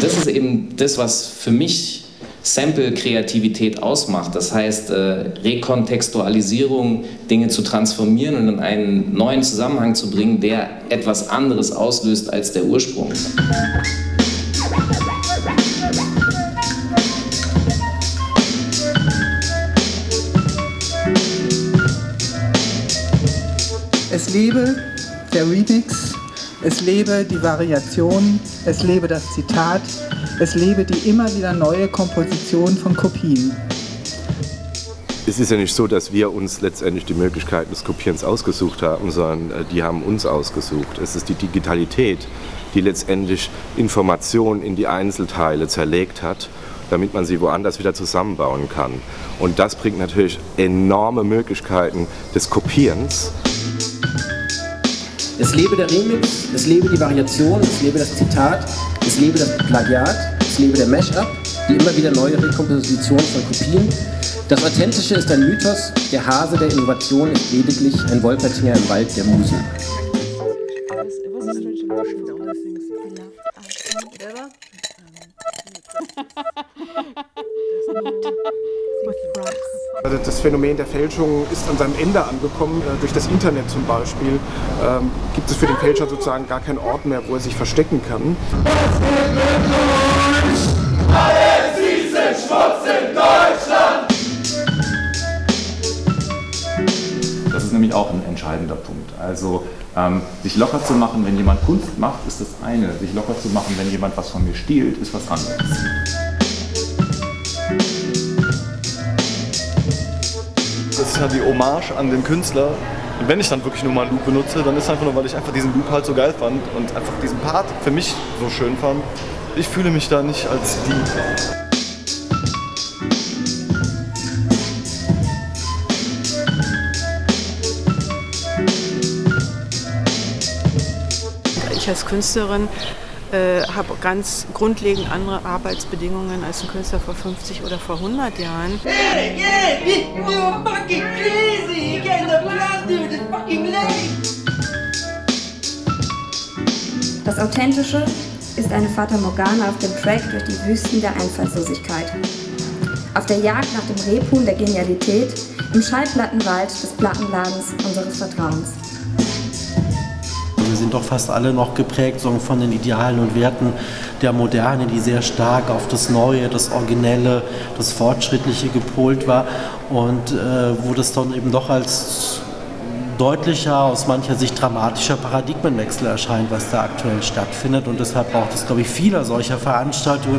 Das ist eben das, was für mich Sample-Kreativität ausmacht. Das heißt, äh, Rekontextualisierung, Dinge zu transformieren und in einen neuen Zusammenhang zu bringen, der etwas anderes auslöst als der Ursprung. Es lebe der Remix, es lebe die Variation, es lebe das Zitat, es lebe die immer wieder neue Komposition von Kopien. Es ist ja nicht so, dass wir uns letztendlich die Möglichkeiten des Kopierens ausgesucht haben, sondern äh, die haben uns ausgesucht. Es ist die Digitalität, die letztendlich Informationen in die Einzelteile zerlegt hat, damit man sie woanders wieder zusammenbauen kann. Und das bringt natürlich enorme Möglichkeiten des Kopierens. Es lebe der Remix, es lebe die Variation, es lebe das Zitat, es lebe das Plagiat, es lebe der Mashup, die immer wieder neue Rekomposition von Kopien. Das Authentische ist ein Mythos, der Hase der Innovation ist lediglich ein Wolpertinger im Wald der Musen. Also das Phänomen der Fälschung ist an seinem Ende angekommen. Äh, durch das Internet zum Beispiel ähm, gibt es für den Fälscher sozusagen gar keinen Ort mehr, wo er sich verstecken kann. Alles diesen Schmutz in Deutschland! Das ist nämlich auch ein entscheidender Punkt. Also ähm, sich locker zu machen, wenn jemand Kunst macht, ist das eine. Sich locker zu machen, wenn jemand was von mir stiehlt, ist was anderes. Ja die Hommage an den Künstler. Und wenn ich dann wirklich nur mal einen Loop benutze, dann ist es einfach nur, weil ich einfach diesen Loop halt so geil fand und einfach diesen Part für mich so schön fand. Ich fühle mich da nicht als die. Ich als Künstlerin äh, habe ganz grundlegend andere Arbeitsbedingungen als ein Künstler vor 50 oder vor 100 Jahren. Das Authentische ist eine Fata Morgana auf dem Track durch die Wüsten der Einfallslosigkeit. Auf der Jagd nach dem Rebhuhn der Genialität im Schallplattenwald des Plattenladens unseres Vertrauens. Sind doch fast alle noch geprägt so von den Idealen und Werten der Moderne, die sehr stark auf das Neue, das Originelle, das Fortschrittliche gepolt war und äh, wo das dann eben doch als deutlicher, aus mancher Sicht dramatischer Paradigmenwechsel erscheint, was da aktuell stattfindet. Und deshalb braucht es, glaube ich, vieler solcher Veranstaltungen.